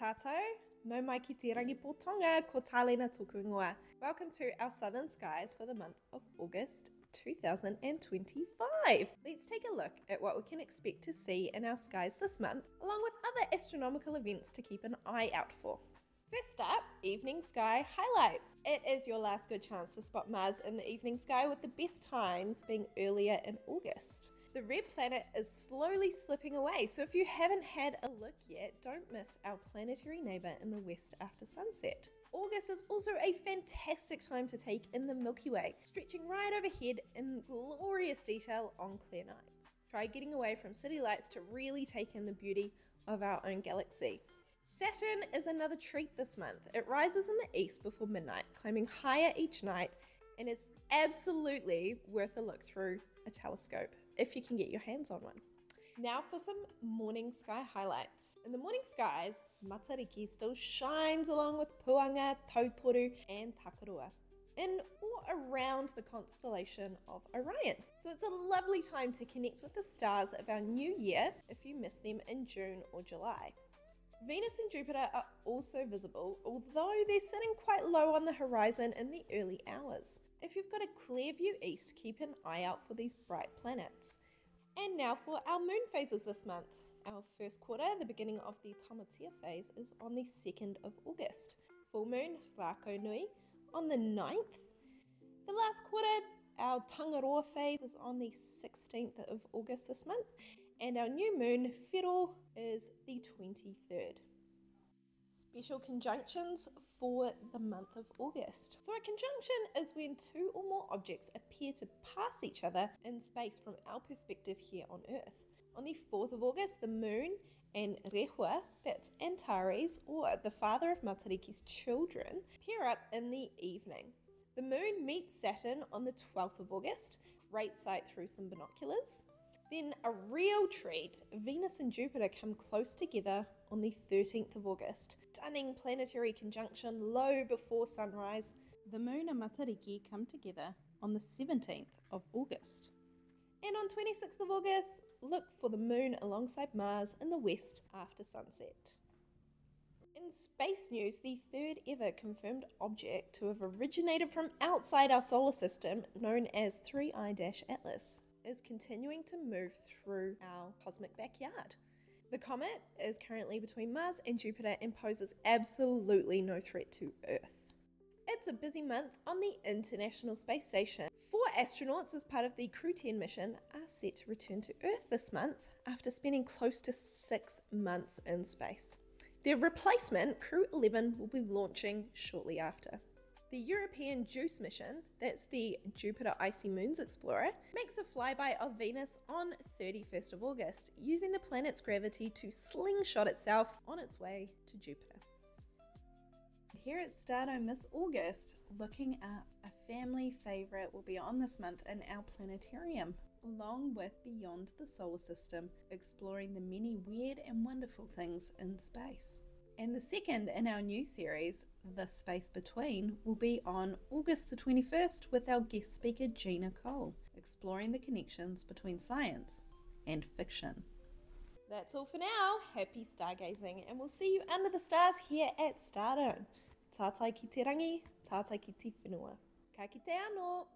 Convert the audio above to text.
tātou, no mai ki te rangi pōtonga, ko tālena. Welcome to our Southern Skies for the month of August 2025. Let's take a look at what we can expect to see in our skies this month, along with other astronomical events to keep an eye out for. First up, evening sky highlights. It is your last good chance to spot Mars in the evening sky, with the best times being earlier in August. The red planet is slowly slipping away, so if you haven't had a look yet, don't miss our planetary neighbour in the west after sunset. August is also a fantastic time to take in the Milky Way, stretching right overhead in glorious detail on clear nights. Try getting away from city lights to really take in the beauty of our own galaxy. Saturn is another treat this month. It rises in the east before midnight, climbing higher each night, and is absolutely worth a look through a telescope if you can get your hands on one. Now for some morning sky highlights. In the morning skies, Matariki still shines along with Puanga, Tautoru, and Takurua in or around the constellation of Orion. So it's a lovely time to connect with the stars of our new year if you miss them in June or July. Venus and Jupiter are also visible, although they're sitting quite low on the horizon in the early hours. If you've got a clear view east, keep an eye out for these bright planets. And now for our moon phases this month. Our first quarter, the beginning of the Tamatea phase, is on the 2nd of August. Full moon, Rakaunui, on the 9th. The last quarter, our Tangaroa phase, is on the 16th of August this month and our new moon, Whiro, is the 23rd. Special conjunctions for the month of August. So, a conjunction is when two or more objects appear to pass each other in space from our perspective here on Earth. On the 4th of August, the moon and Rehua, that's Antares, or the father of Matariki's children, pair up in the evening. The moon meets Saturn on the 12th of August. Great sight through some binoculars. Then, a real treat Venus and Jupiter come close together on the 13th of August. Stunning planetary conjunction low before sunrise. The moon and Matariki come together on the 17th of August. And on 26th of August, look for the moon alongside Mars in the west after sunset. In space news, the third ever confirmed object to have originated from outside our solar system, known as 3I Atlas, is continuing to move through our cosmic backyard. The comet is currently between Mars and Jupiter and poses absolutely no threat to Earth. It's a busy month on the International Space Station. Four astronauts, as part of the Crew 10 mission, are set to return to Earth this month after spending close to six months in space. Their replacement, Crew 11, will be launching shortly after. The European JUICE mission, that's the Jupiter Icy Moons Explorer, makes a flyby of Venus on 31st of August, using the planet's gravity to slingshot itself on its way to Jupiter. Here at Stardome this August, looking at a family favourite will be on this month in our planetarium, along with Beyond the Solar System, exploring the many weird and wonderful things in space. And the second in our new series, The Space Between, will be on August the 21st with our guest speaker Gina Cole, exploring the connections between science and fiction. That's all for now. Happy stargazing, and we'll see you under the stars here at Stardome. Tātai ki te rangi, tātai ki te whenua. Ka ki te anō!